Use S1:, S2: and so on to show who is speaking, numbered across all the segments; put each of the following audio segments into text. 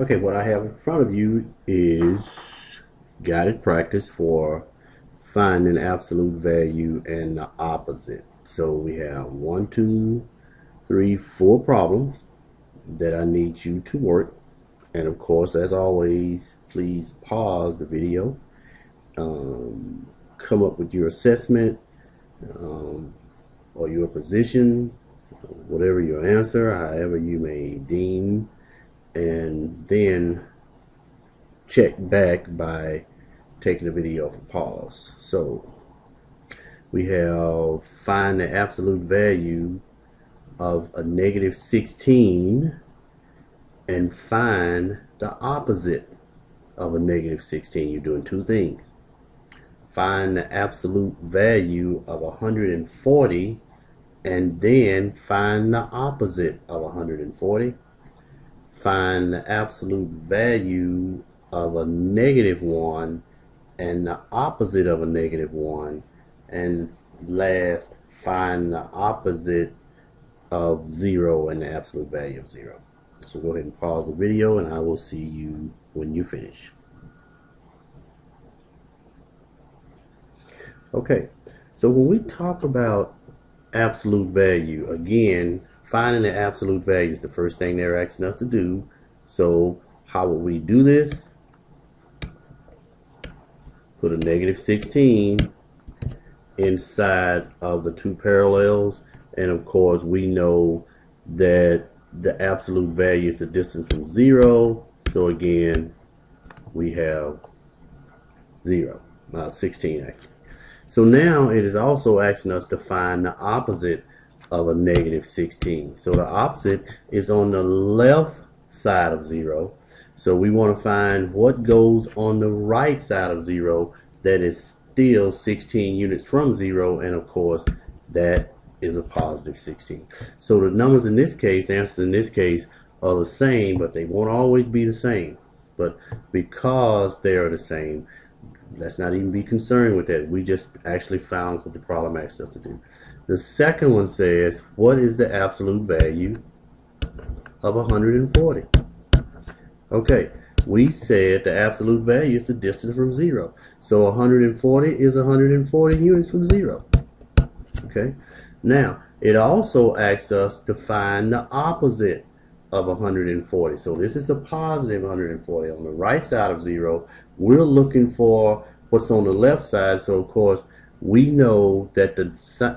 S1: Okay, what I have in front of you is guided practice for finding absolute value and the opposite. So we have one, two, three, four problems that I need you to work. And of course, as always, please pause the video, um, come up with your assessment um, or your position, whatever your answer, however you may deem and then check back by taking the video off pause. So we have find the absolute value of a negative 16 and find the opposite of a negative 16. You're doing two things. Find the absolute value of 140 and then find the opposite of 140 find the absolute value of a negative 1 and the opposite of a negative 1 and last find the opposite of 0 and the absolute value of 0 so go ahead and pause the video and I will see you when you finish. Okay so when we talk about absolute value again finding the absolute value is the first thing they're asking us to do. So how will we do this? Put a negative 16 inside of the two parallels. And of course, we know that the absolute value is the distance from zero. So again, we have zero, uh, 16 actually. So now it is also asking us to find the opposite of a negative 16. So the opposite is on the left side of 0. So we want to find what goes on the right side of 0 that is still 16 units from 0. And of course, that is a positive 16. So the numbers in this case, the answers in this case, are the same, but they won't always be the same. But because they are the same, let's not even be concerned with that. We just actually found what the problem asked us to do. The second one says, what is the absolute value of 140? Okay, we said the absolute value is the distance from zero. So 140 is 140 units from zero. Okay, now it also asks us to find the opposite of 140. So this is a positive 140. On the right side of zero, we're looking for what's on the left side. So of course, we know that the,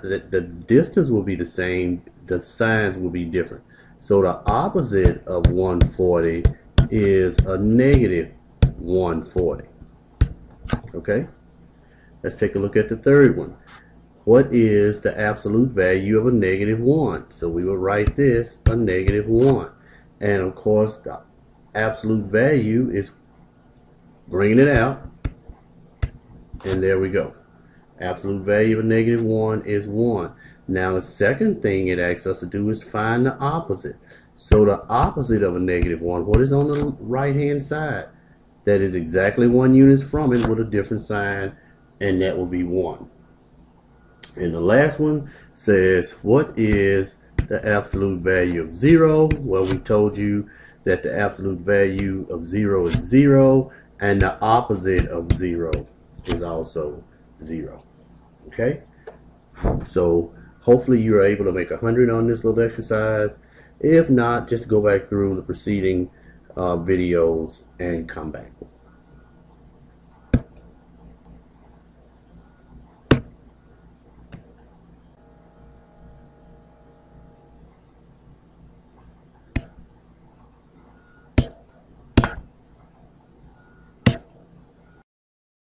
S1: that the distance will be the same, the signs will be different. So the opposite of 140 is a negative 140. Okay? Let's take a look at the third one. What is the absolute value of a negative 1? So we will write this a negative 1. And of course, the absolute value is bringing it out. And there we go. Absolute value of negative 1 is 1. Now the second thing it asks us to do is find the opposite. So the opposite of a negative 1, what is on the right hand side? That is exactly one unit from it with a different sign, and that will be 1. And the last one says, what is the absolute value of 0? Well, we told you that the absolute value of 0 is 0, and the opposite of 0 is also 0. Okay? So hopefully you're able to make a 100 on this little exercise. If not, just go back through the preceding uh, videos and come back.